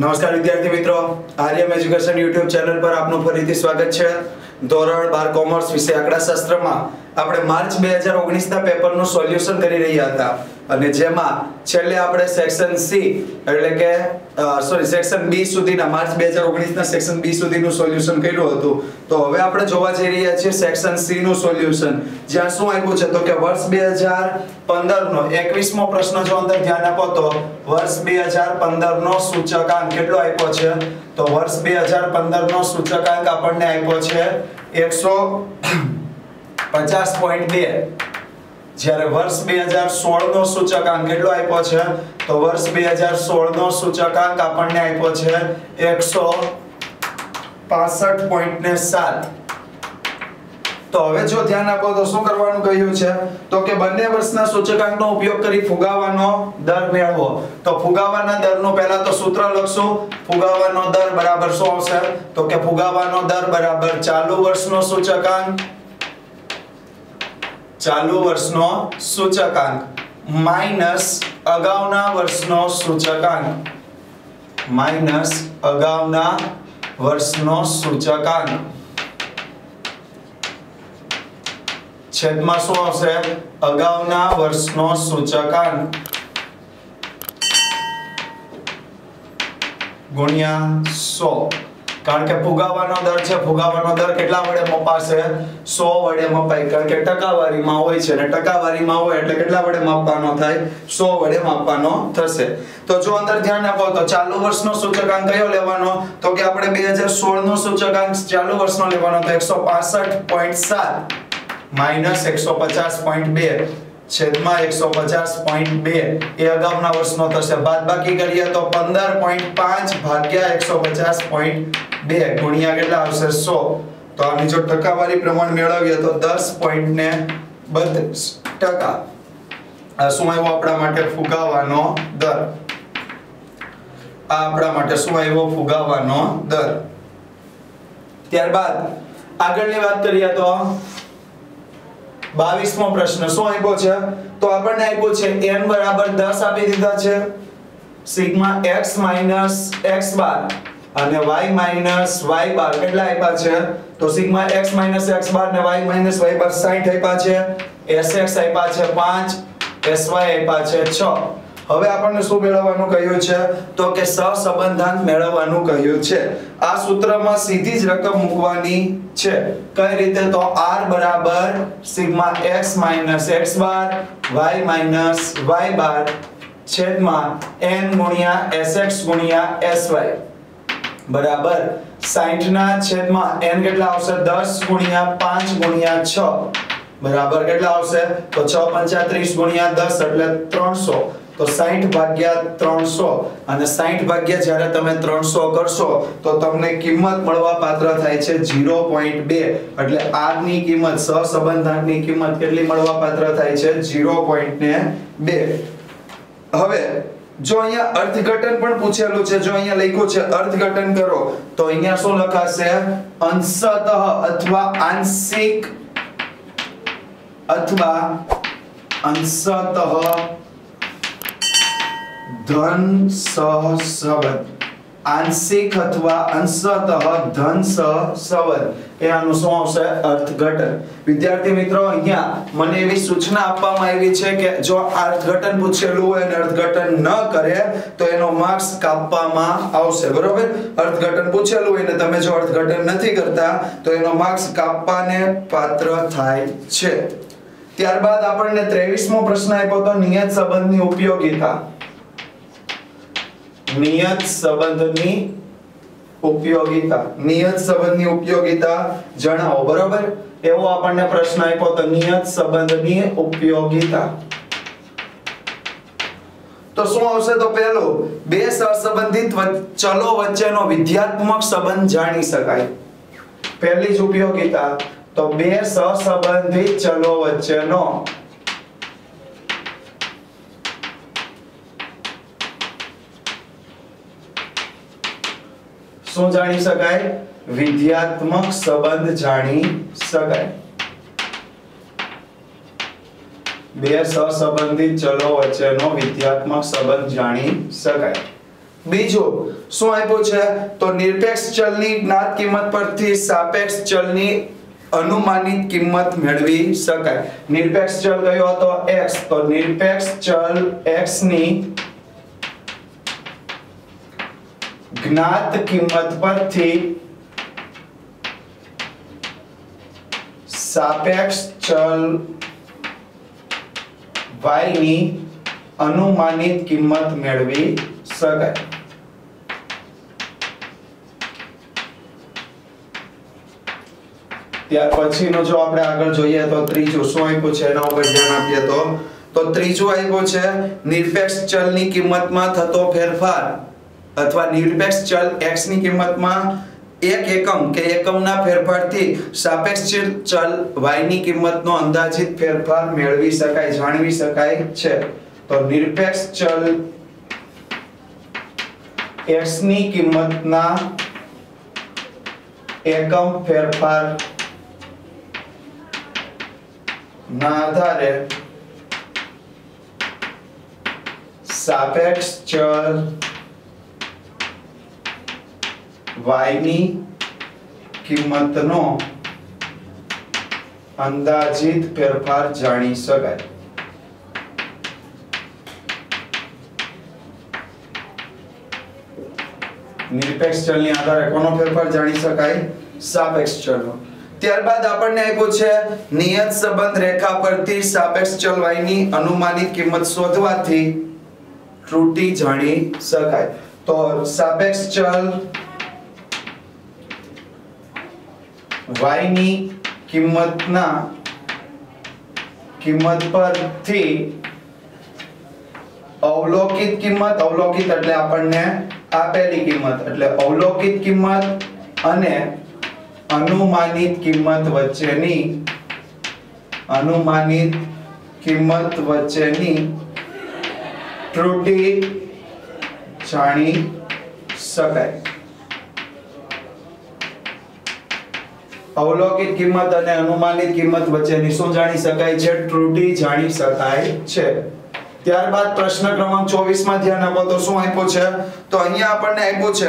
નમસ્કાર વિદ્યાર્થી મિત્રો. આર્યમ એજ્યુકેશન યુટ્યુબ ચેનલ પર આપનું ફરીથી સ્વાગત છે. ધોરણ બાર કોમર્સ વિષય આંકડાશાસ્ત્રમાં આપણે માર્ચ બે હજાર ઓગણીસના પેપરનું સોલ્યુશન કરી રહ્યા હતા. અને જેમાં છેલ્લે આપણે સેક્શન સી એટલે કે સોરી સેક્શન બી સુધીના માર્ચ બે હજાર ઓગણીસના સેક્શન બી સુધીનું સોલ્યુશન કર્યું હતું. તો હવે આપણે જોવા જઈ રહ્યા છીએ સેક્શન સી નું સોલ્યુશન જ્યાં શું આપ્યું છે? તો કે વર્ષ બે હજાર પંદર નો એકવીસમો પ્રશ્ન જો અંદર ધ્યાન આપો તો, વર્ષ બે હજાર પંદર નો સૂચકાંક કેટલો આપ્યો છે? તો વર્ષ બે હજાર પંદર નો સૂચકાંક આપણને આપ્યો છે એકસો પચાસ પોઈન્ટ બે. જ્યારે વર્ષ બે હજાર સોળ નો સૂચકાંક કેટલો આપ્યો છે, તો વર્ષ બે હજાર સોળ નો સૂચકાંક આપણને આપ્યો છે એકસો પાસઠ પોઈન્ટ ને સાત. તો હવે જો ધ્યાન આપો તો શું કરવાનું કહ્યું છે? તો કે બંને વર્ષના સૂચકાંકનો ઉપયોગ કરી ફુગાવાનો દર મેળવો. તો ફુગાવાના દરનું પહેલા તો સૂત્ર લખશું. ફુગાવાનો દર બરાબર શું આવશે? તો કે ફુગાવાનો દર બરાબર ચાલુ વર્ષનો સૂચકાંક ચાલુ વર્ષનો સૂચકાંક. માઇનસ અગાઉના વર્ષનો સૂચકાંક. માઇનસ અગાઉના વર્ષનો સૂચકાંક. છેદમાં શું આવશે? અગાઉના વર્ષનો સૂચકાંક. ગુણ્યા 100 કારણ કે ફુગાવાનો દર છે, ફુગાવાનો દર કેટલા વડે મપાશે? 100 વડે મપાય. કારણ કે ટકાવારીમાં હોય છે અને ટકાવારીમાં હોય એટલે કેટલા વડે માપવાનો થાય? 100 વડે માપવાનો થશે. તો જો અંદર ધ્યાન આપો, તો ચાલુ વર્ષનો સૂચકાંક કયો લેવાનો? તો કે આપણે 2016 નો સૂચકાંક ચાલુ વર્ષનો લેવાનો તો 165.7 માઇનસ એકસો પચાસ પોઈન્ટ બે. છેદમાં એકસો પચાસ પોઈન્ટ બે. એ અગાઉના વર્ષનો થશે. બાદબાકી કરીએ તો પંદર પોઈન્ટ પાંચ ભાગ્યા એકસો પચાસ પોઈન્ટ બે ગુણ્યા કેટલા આવશે સો? તો આની જો ટકાવારી પ્રમાણ મેળવીએ તો દસ પોઈન્ટ ને બત્રીસ ટકા. શું આવ્યો? આપણા માટે ફુગાવાનો દર. આ આપણા માટે શું આવ્યો? ફુગાવાનો દર. ત્યારબાદ આગળની વાત કરીએ તો બાવીસમો પ્રશ્ન શું આપ્યો છે? તો આપણને આપ્યો છે n બરાબર 10 આપી દીધા છે. Sigma x x bar. અને y y બાર કેટલા આપ્યા છે? તો સિગ્મા x x બાર ને y y બાર 60 આપ્યા છે. sx આપ્યા છે 5 sy આપ્યા છે 6 હવે આપણને શું મેળવવાનું કહ્યું છે? તો કે સહસંબંધાંક મેળવવાનું કહ્યું છે. આ સૂત્રમાં સીધી જ રકમ મૂકવાની છે. કઈ રીતે? તો r બરાબર sigma x x bar, y y bar છેદમાં n ગુણ્યા sx ગુણ્યા sy. બરાબર. 60 ના છેદમાં n કેટલા આવશે? 10 ગુણ્યા 5 ગુણ્યા 6 બરાબર કેટલા આવશે? તો 6 35 ગુણ્યા 10 એટલે 300 તો 60 ભાગ્યા 300 અને 60 ભાગ્યા જ્યારે તમે 300 કરશો, તો તમને કિંમત મળવા પાત્ર થાય છે 0.2 એટલે r ની કિંમત, સહસંબંધાંકની કિંમત કેટલી મળવા પાત્ર થાય છે? 0.2 હવે જો અહીંયા અર્થઘટન પણ પૂછેલું છે, જો અહીંયા લખ્યું છે, અર્થઘટન કરો, તો અહીંયા શું લખાશે? અંશતઃ અથવા આંશિક અથવા અંશતઃ ધન સહસંબંધ આંશિક અથવા અંશતઃ ધન સવર. એ આનો શું આવશે અર્થઘટન. વિદ્યાર્થી મિત્રો, અહીંયા મને એવી સૂચના આપવામાં આવી છે કે જો અર્થઘટન પૂછેલું હોય અને અર્થઘટન ન કરે, તો એનો માર્ક્સ કાપવામાં આવશે. બરોબર? અર્થઘટન પૂછેલું હોય ને તમે જો અર્થઘટન નથી કરતા, તો એનો માર્ક્સ કાપવાને પાત્ર થાય છે. ત્યારબાદ આપણને 23મો પ્રશ્ન આપ્યો તો નિયત સંબંધની ઉપયોગિતા. નિયત સંબંધની ઉપયોગિતા, નિયત સંબંધની ઉપયોગિતા જણાવો, બરોબર? એવો આપણને પ્રશ્ન આપ્યો તો નિયત સંબંધની ઉપયોગિતા. તો શું આવશે તો પહેલું બે સહસંબંધિત ચલો વચ્ચેનો વિધ્યાત્મક સંબંધ જાણી શકાય. પહેલી જ ઉપયોગિતા, તો બે સહસંબંધિત ચલો વચ્ચેનો શું જાણી શકાય? વિધ્યાત્મક સંબંધ જાણી શકાય. બે સહસંબંધિત ચલો વચ્ચેનો વિધ્યાત્મક સંબંધ જાણી શકાય. બીજું, શું આપ્યું છે? તો નિરપેક્ષ ચલની જ્ઞાત કિંમત પરથી સાપેક્ષ ચલની અનુમાનિત કિંમત મેળવી શકાય. નિરપેક્ષ ચલ કયો હતો x, તો નિરપેક્ષ ચલ x ની જ્ઞાત કિંમત પરથી સાપેક્ષ ચલ y ની અનુમાનિત કિંમત મેળવી શકાય. ત્યાર પછીનો જો આપણે આગળ જોઈએ તો ત્રીજું, શું આપ્યું છે? એના ઉપર ધ્યાન આપીએ તો. તો ત્રીજું આપ્યો છે, નિરપેક્ષ ચલની કિંમતમાં થતો ફેરફાર. અથવા નિરપેક્ષ ચલ x ની કિંમતમાં એક એકમ કે એકમના ફેરફારથી સાપેક્ષ ચલ y ની કિંમતનો અંદાજિત ફેરફાર મેળવી શકાય, જાણવી શકાય છે. તો નિરપેક્ષ ચલ x ની કિંમતના એકમ ફેરફાર ના આધારે સાપેક્ષ ચલ y ની કિંમતનો અંદાજિત ફેરફાર જાણી શકાય. નિરપેક્ષ ચલની આધારે કોનો ફેરફાર જાણી શકાય? સાપેક્ષ ચલનો. ત્યારબાદ આપણને આપ્યું છે, નિયત સંબંધ રેખા પરથી સાપેક્ષ ચલ y ની અનુમાનિત કિંમત શોધવાથી ત્રુટિ જાણી શકાય. તો સાપેક્ષ ચલ y ની કિંમતના કિંમત પરથી અવલોકિત કિંમત, અવલોકિત એટલે આપણને આપેલી કિંમત, એટલે અવલોકિત કિંમત અને અનુમાનિત કિંમત વચ્ચેની અનુમાનિત કિંમત વચ્ચેની ત્રુટિ જાણી શકાય. અવલોકિત કિંમત અને અનુમાનિત કિંમત વચ્ચેની શું જાણી શકાય છે? ત્રુટિ જાણી શકાય છે. ત્યારબાદ પ્રશ્ન ક્રમાંક 24 માં ધ્યાન આપો તો શું આપ્યું છે? તો અહીંયા આપણને આપ્યું છે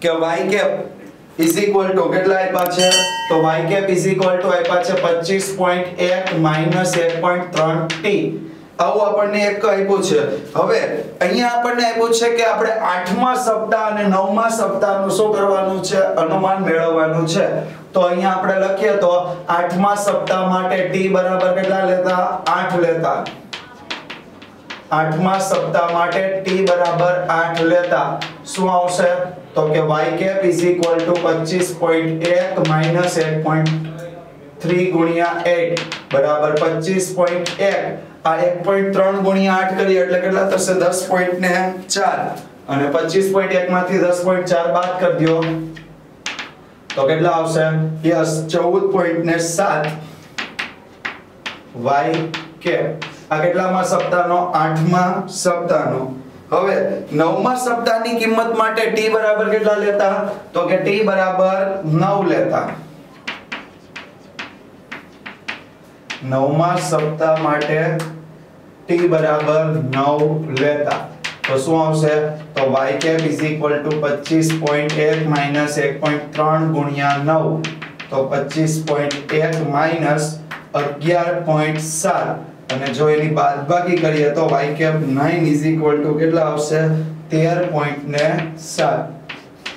કે y cap is equal to કેટલા આપ્યા છે? તો y cap is equal to આપ્યા છે 25.1 માઇનસ 1.3 t. આવું આપણને એક આપ્યું છે. હવે અહીંયા આપણને આપ્યું છે કે આપણે આઠમા સપ્તાહ અને નવમા સપ્તાહનું શું કરવાનું છે? અનુમાન મેળવવાનું છે. તો અહીંયા આપણે લખીએ તો આઠમા સપ્તાહ માટે t બરાબર કેટલા લેતા? 8 લેતા. આઠમા સપ્તાહ માટે t બરાબર 8 લેતા. શું આવશે? તો કે y cap is equal to 25.1 minus 1.3 ગુણ્યા 8 બરાબર 25.1 આ 1.3 ગુણ્યા 8 કરીએ એટલે કેટલા થશે? 10 ને 4 અને 25.1 માંથી 10.4 બાદ કરી દો. તો કેટલા આવશે? યસ 14 ને 7 y કે આ કેટલામાં? સપ્તાહનો? આઠમા સપ્તાહનો. હવે નવમા સપ્તાહની કિંમત માટે t બરાબર કેટલા લેતા? તો કે t બરાબર 9 લેતા. નવમા સપ્તાહ માટે t બરાબર 9 લેતા. તો શું આવશે? તો y cap is equal to 25.1 minus 1.3 ગુણ્યા 9 તો 25.1 minus 11.7 અને જો એની બાદબાકી કરીએ તો y cap 9 is equal to કેટલા આવશે? 13.7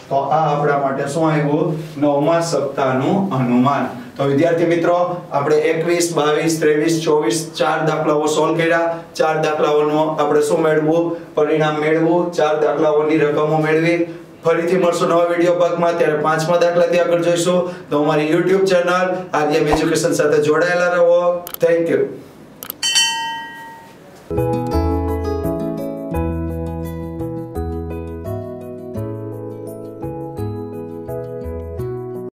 તો આ આપણા માટે શું આવ્યું? નવમા સપ્તાહનું અનુમાન. તો વિદ્યાર્થી મિત્રો, આપણે 21 22 23 24 ચાર દાખલાઓ સોલ્વ કર્યા. ચાર દાખલાઓનો આપણે શું મેળવવું? પરિણામ મેળવવું. ચાર દાખલાઓની રકમો મેળવી. ફરીથી મળશું નવા વીડિયો ભાગમાં ત્યારે પાંચમા દાખલાથી આગળ જોઈશું. તો અમારી YouTube ચેનલ આર્યમ એજ્યુકેશન સાથે જોડાયેલા રહો. Thank you